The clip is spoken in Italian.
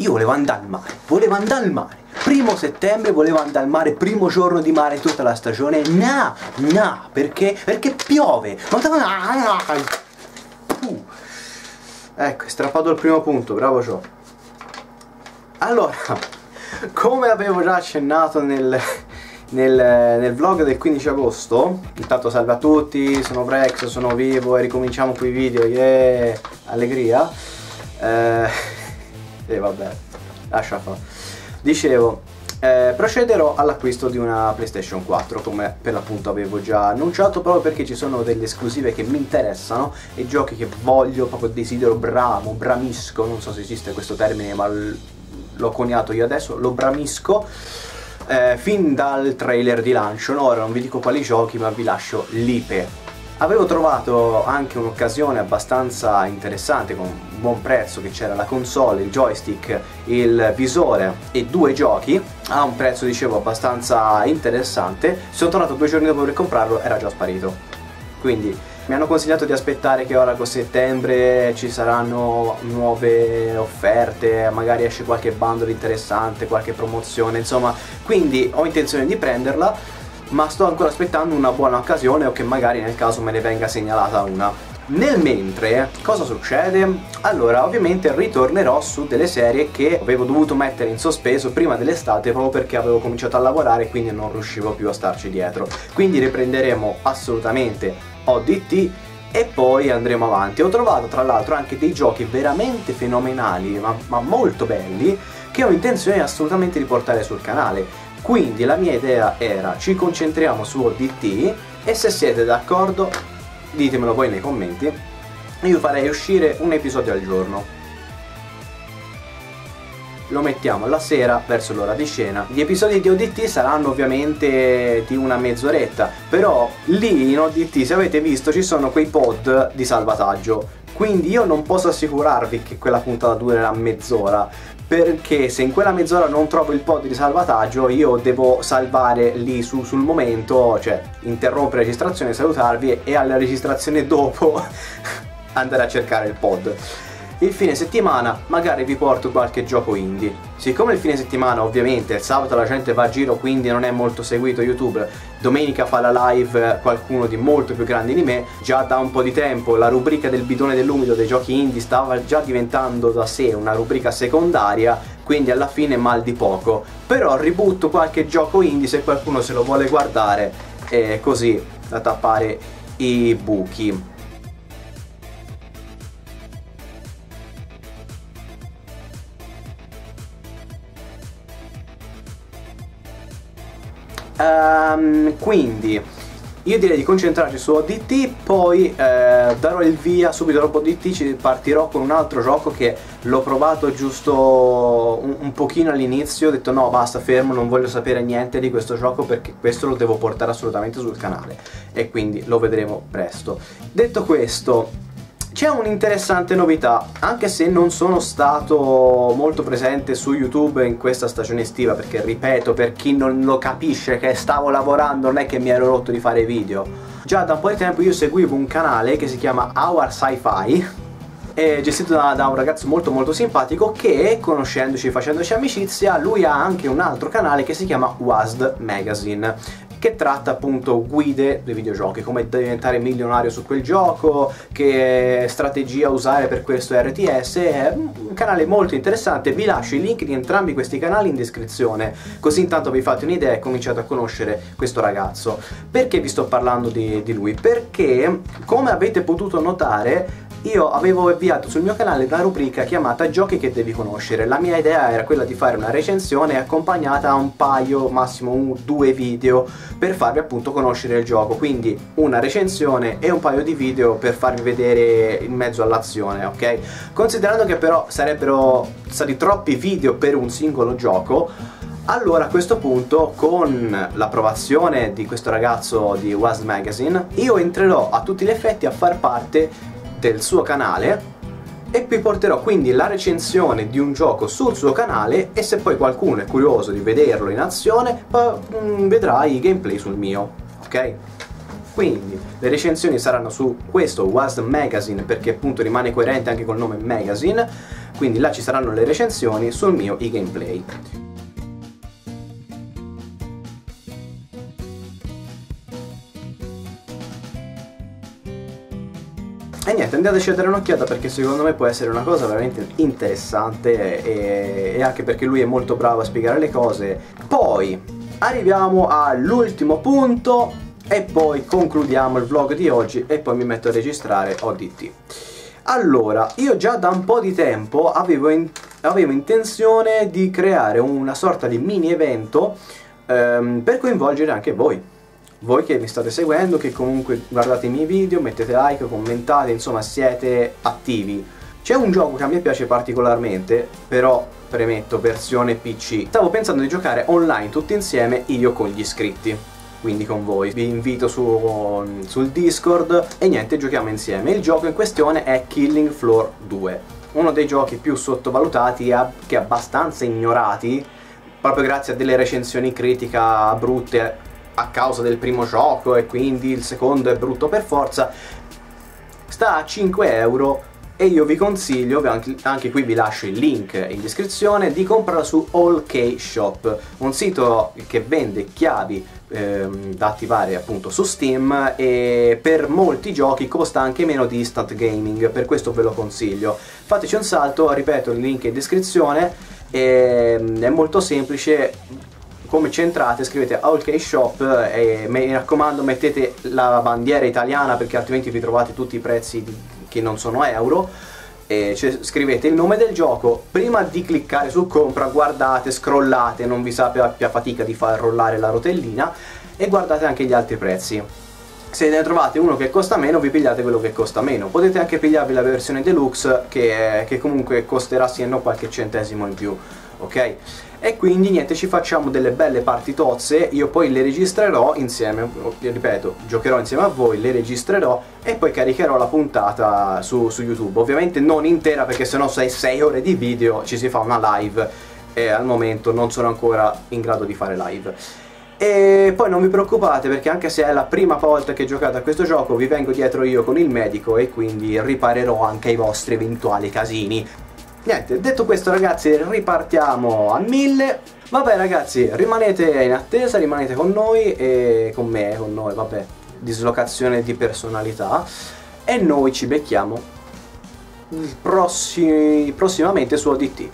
io volevo andare al mare, volevo andare al mare. Primo settembre volevo andare al mare, primo giorno di mare tutta la stagione. No, no, perché? Perché piove. Uh. Ecco, strappato il primo punto, bravo Joe. Allora, come avevo già accennato nel, nel, nel, vlog del 15 agosto intanto salve a tutti, sono Brex, sono vivo e ricominciamo qui i video, yeah, allegria eh, e vabbè, lascia fa dicevo, eh, procederò all'acquisto di una PlayStation 4 come per l'appunto avevo già annunciato proprio perché ci sono delle esclusive che mi interessano e giochi che voglio, proprio desidero, bramo, bramisco, non so se esiste questo termine ma l'ho coniato io adesso, lo bramisco eh, fin dal trailer di lancio. Ora non vi dico quali giochi, ma vi lascio l'ipe. Avevo trovato anche un'occasione abbastanza interessante con un buon prezzo che c'era la console, il joystick, il visore e due giochi a un prezzo dicevo abbastanza interessante. Sono tornato due giorni dopo per comprarlo, era già sparito. Quindi mi hanno consigliato di aspettare che ora con settembre ci saranno nuove offerte, magari esce qualche bundle interessante, qualche promozione, insomma, quindi ho intenzione di prenderla, ma sto ancora aspettando una buona occasione o che magari nel caso me ne venga segnalata una. Nel mentre, cosa succede? Allora, ovviamente ritornerò su delle serie che avevo dovuto mettere in sospeso prima dell'estate proprio perché avevo cominciato a lavorare e quindi non riuscivo più a starci dietro. Quindi riprenderemo assolutamente ODT e poi andremo avanti. Ho trovato tra l'altro anche dei giochi veramente fenomenali, ma, ma, molto belli, che ho intenzione assolutamente di portare sul canale. Quindi la mia idea era ci concentriamo su ODT e se siete d'accordo ditemelo poi nei commenti. Io farei uscire un episodio al giorno lo mettiamo la sera verso l'ora di scena. Gli episodi di ODT saranno ovviamente di una mezz'oretta, però lì in ODT se avete visto ci sono quei pod di salvataggio. Quindi io non posso assicurarvi che quella puntata durerà mezz'ora, perché se in quella mezz'ora non trovo il pod di salvataggio io devo salvare lì su, sul momento, cioè interrompere la registrazione, salutarvi e alla registrazione dopo andare a cercare il pod il fine settimana magari vi porto qualche gioco indie. Siccome il fine settimana ovviamente il sabato la gente va a giro quindi non è molto seguito YouTube, domenica fa la live qualcuno di molto più grande di me, già da un po' di tempo la rubrica del bidone dell'umido dei giochi indie stava già diventando da sé una rubrica secondaria, quindi alla fine mal di poco. Però ributto qualche gioco indie se qualcuno se lo vuole guardare, e così da tappare i buchi. Um, quindi io direi di concentrarci su ODT, poi eh, darò il via subito dopo ODT, ci partirò con un altro gioco che l'ho provato giusto un, un pochino all'inizio, ho detto no basta fermo, non voglio sapere niente di questo gioco perché questo lo devo portare assolutamente sul canale e quindi lo vedremo presto. Detto questo, c'è un'interessante novità, anche se non sono stato molto presente su YouTube in questa stagione estiva, perché ripeto, per chi non lo capisce che stavo lavorando, non è che mi ero rotto di fare video. Già da un po' di tempo io seguivo un canale che si chiama Our Sci-Fi, gestito da, da, un ragazzo molto molto simpatico che conoscendoci, facendoci amicizia, lui ha anche un altro canale che si chiama WASD Magazine che tratta appunto guide dei videogiochi, come diventare milionario su quel gioco, che strategia usare per questo RTS, è un canale molto interessante, vi lascio i link di entrambi questi canali in descrizione, così intanto vi fate un'idea e cominciate a conoscere questo ragazzo. Perché vi sto parlando di, di lui? Perché, come avete potuto notare, io avevo avviato sul mio canale una rubrica chiamata giochi che devi conoscere. La mia idea era quella di fare una recensione accompagnata a un paio, massimo un, due video per farvi appunto conoscere il gioco. Quindi una recensione e un paio di video per farvi vedere in mezzo all'azione, ok? Considerando che però sarebbero stati troppi video per un singolo gioco, allora a questo punto con l'approvazione di questo ragazzo di Was Magazine io entrerò a tutti gli effetti a far parte del suo canale e vi porterò quindi la recensione di un gioco sul suo canale e se poi qualcuno è curioso di vederlo in azione mm, vedrà i gameplay sul mio, ok? Quindi le recensioni saranno su questo Was Magazine perché appunto rimane coerente anche col nome Magazine quindi là ci saranno le recensioni sul mio e-gameplay. E niente, andateci a dare un'occhiata perché secondo me può essere una cosa veramente interessante e, e, anche perché lui è molto bravo a spiegare le cose. Poi arriviamo all'ultimo punto e poi concludiamo il vlog di oggi e poi mi metto a registrare ODT. Allora, io già da un po' di tempo avevo, in, avevo intenzione di creare una sorta di mini evento ehm, per coinvolgere anche voi voi che mi state seguendo, che comunque guardate i miei video, mettete like, commentate, insomma siete attivi. C'è un gioco che a me piace particolarmente, però premetto versione PC. Stavo pensando di giocare online tutti insieme, io con gli iscritti quindi con voi. Vi invito su, sul Discord e niente, giochiamo insieme. Il gioco in questione è Killing Floor 2, uno dei giochi più sottovalutati e che abbastanza ignorati, proprio grazie a delle recensioni critica brutte a causa del primo gioco e quindi il secondo è brutto per forza sta a 5 euro e io vi consiglio, anche qui vi lascio il link in descrizione, di comprarla su AllK Shop, un sito che vende chiavi ehm, da attivare appunto su Steam e per molti giochi costa anche meno di Instant Gaming, per questo ve lo consiglio. Fateci un salto, ripeto il link in descrizione, ehm, è molto semplice, come centrate scrivete OK Shop e mi raccomando mettete la bandiera italiana perché altrimenti vi trovate tutti i prezzi di, che non sono euro. E scrivete il nome del gioco. Prima di cliccare su compra guardate, scrollate non vi sappia fatica di far rollare la rotellina e guardate anche gli altri prezzi. Se ne trovate uno che costa meno vi pigliate quello che costa meno. Potete anche pigliarvi la versione deluxe che, che comunque costerà sì e no qualche centesimo in più ok? E quindi niente, ci facciamo delle belle partitozze, io poi le registrerò insieme, ripeto, giocherò insieme a voi, le registrerò e poi caricherò la puntata su, su YouTube. Ovviamente non intera perché sennò 6 ore di video ci si fa una live e al momento non sono ancora in grado di fare live. E poi non vi preoccupate perché anche se è la prima volta che giocate a questo gioco vi vengo dietro io con il medico e quindi riparerò anche i vostri eventuali casini Niente, detto questo ragazzi ripartiamo a 1000 Vabbè ragazzi, rimanete in attesa, rimanete con noi e con me, con noi, vabbè, dislocazione di personalità e noi ci becchiamo prossimamente su ODT.